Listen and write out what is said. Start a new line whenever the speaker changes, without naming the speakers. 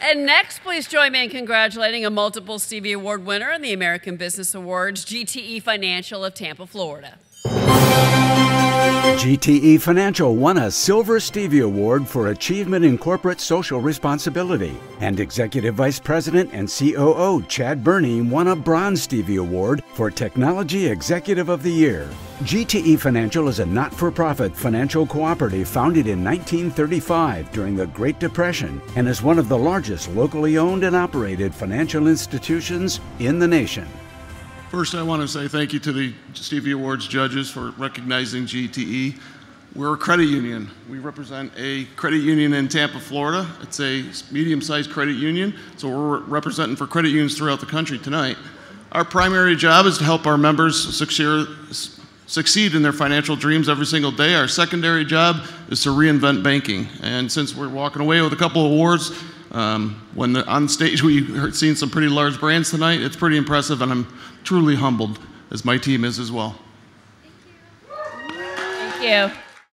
And next, please join me in congratulating a multiple Stevie Award winner in the American Business Awards, GTE Financial of Tampa, Florida.
GTE Financial won a Silver Stevie Award for Achievement in Corporate Social Responsibility, and Executive Vice President and COO Chad Burney won a Bronze Stevie Award for Technology Executive of the Year. GTE Financial is a not for profit financial cooperative founded in 1935 during the Great Depression and is one of the largest locally owned and operated financial institutions in the nation.
First, I want to say thank you to the Stevie Awards judges for recognizing GTE. We're a credit union. We represent a credit union in Tampa, Florida. It's a medium sized credit union, so we're representing for credit unions throughout the country tonight. Our primary job is to help our members succeed in their financial dreams every single day. Our secondary job is to reinvent banking. And since we're walking away with a couple of awards, um, when the, on stage we seen some pretty large brands tonight, it's pretty impressive, and I'm truly humbled, as my team is as well.
Thank you. Thank you.